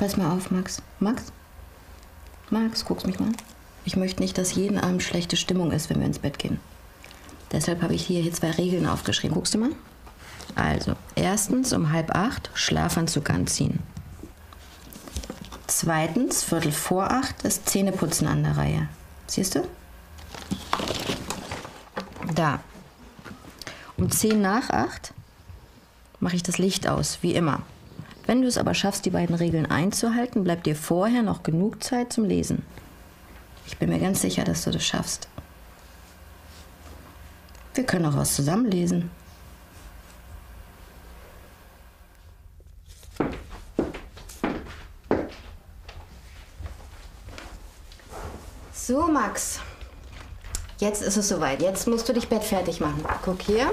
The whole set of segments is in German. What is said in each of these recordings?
Pass mal auf, Max. Max? Max, guckst mich mal. Ich möchte nicht, dass jeden Abend schlechte Stimmung ist, wenn wir ins Bett gehen. Deshalb habe ich hier, hier zwei Regeln aufgeschrieben. Guckst du mal? Also, erstens um halb acht Schlafanzug anziehen. Zweitens, Viertel vor acht ist Zähneputzen an der Reihe. Siehst du? Da. Um zehn nach acht mache ich das Licht aus, wie immer. Wenn du es aber schaffst, die beiden Regeln einzuhalten, bleibt dir vorher noch genug Zeit zum Lesen. Ich bin mir ganz sicher, dass du das schaffst. Wir können auch was zusammenlesen. So, Max. Jetzt ist es soweit. Jetzt musst du dich bettfertig machen. Guck hier.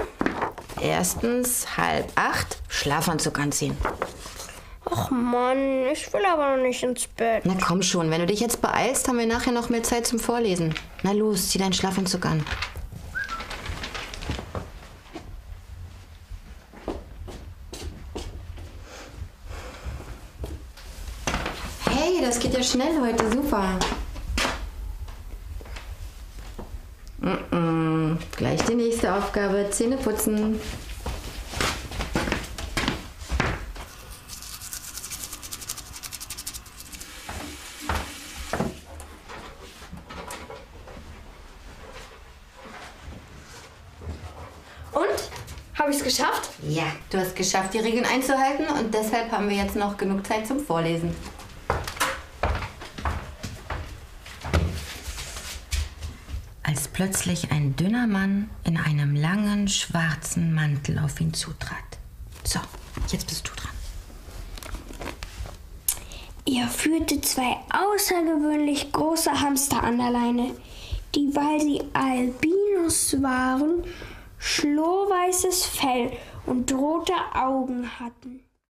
Erstens halb acht Schlafanzug anziehen. Ach Mann, ich will aber noch nicht ins Bett. Na komm schon, wenn du dich jetzt beeilst, haben wir nachher noch mehr Zeit zum Vorlesen. Na los, zieh deinen Schlafanzug an. Hey, das geht ja schnell heute, super. Mm -mm. Gleich die nächste Aufgabe, Zähne putzen. Und? Habe ich es geschafft? Ja, du hast geschafft, die Regeln einzuhalten und deshalb haben wir jetzt noch genug Zeit zum Vorlesen. Als plötzlich ein dünner Mann in einem langen schwarzen Mantel auf ihn zutrat. So, jetzt bist du dran. Er führte zwei außergewöhnlich große Hamster an der Leine, die, weil sie Albinos waren, schlohweißes Fell und rote Augen hatten.